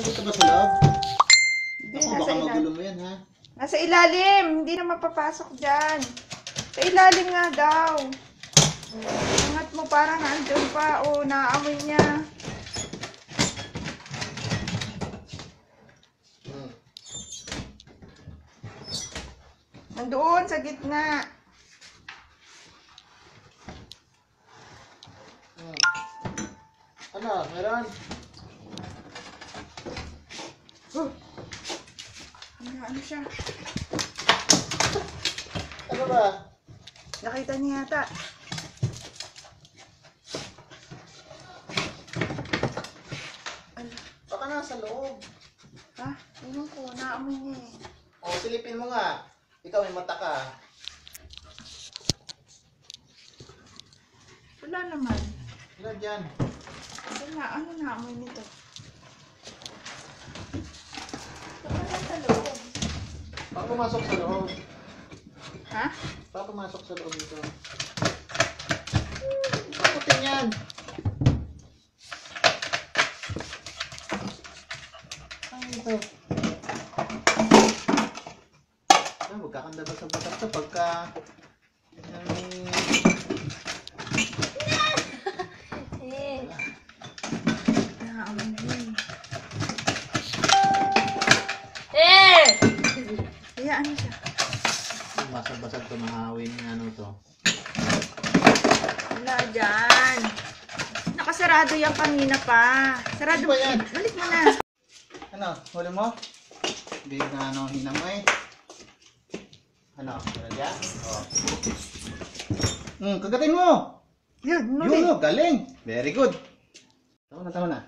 Nandito ba sa loob? Hindi, Ako, nasa baka ilalim. magulo mo yan, ha? Nasa ilalim. Hindi na mapapasok dyan. Sa ilalim nga daw. Angat mo para nandun pa. O, naamoy niya. Hmm. Nandoon sa gitna. Hmm. Ano, meron? Ano, ano siya? Ano ba? Nakita niya yata. Ano? Baka nasa loob. Ha? Ewan ko, naamoy niya eh. O, silipin mo nga. Ikaw may mata ka. Wala naman. Wala dyan. Wala, ano naamoy nito? Wala sa loob. Baka pumasok sa loob. Ha? Baka pumasok sa loob dito. Pakutin yan. Ano ito? Ah, huwag ka kang dabas-dabas sa pagka... Ay, Naamoy niya eh. Eh! Mo siya. Basag-basag ito ng hawin ng ano to. Wala dyan. Nakasarado yan kanina pa. Sarado Ano yan? Balik mo na. Ano? Huli mo? Hindi na ano, hinamay. Ano? Ano dyan? Oh. Hmm, kagatin mo! Yun, Yun oh, galing! Very good. Tama na, tama na.